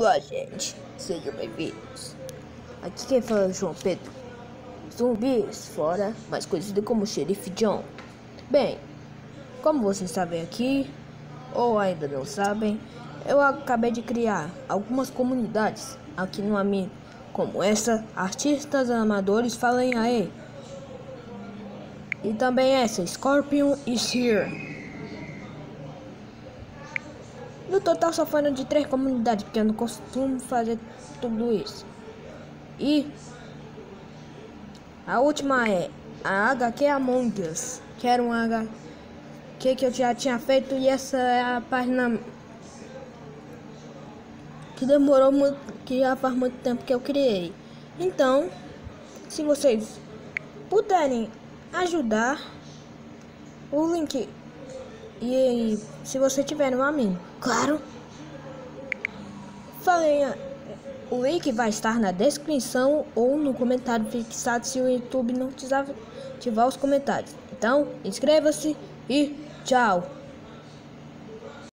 Olá, gente. Sejam bem-vindos. Aqui quem fala é o João Pedro. Zumbis fora, mais conhecido como Xerife John. Bem, como vocês sabem aqui, ou ainda não sabem, eu acabei de criar algumas comunidades aqui no Amin, como essa, artistas amadores falem aí. E também essa, Scorpion is here. No total só foram de três comunidades, porque eu não costumo fazer tudo isso. E a última é a HQ Among Us, que era um HQ que eu já tinha feito e essa é a página que demorou muito, que já faz muito tempo que eu criei. Então, se vocês puderem ajudar, o link e se você tiver um amigo, claro. Falei, o link vai estar na descrição ou no comentário fixado se o YouTube não ativar os comentários. Então, inscreva-se e tchau!